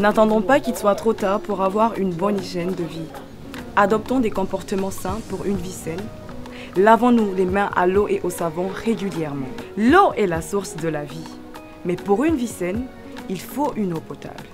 N'attendons pas qu'il soit trop tard pour avoir une bonne hygiène de vie. Adoptons des comportements sains pour une vie saine. Lavons-nous les mains à l'eau et au savon régulièrement. L'eau est la source de la vie. Mais pour une vie saine, il faut une eau potable.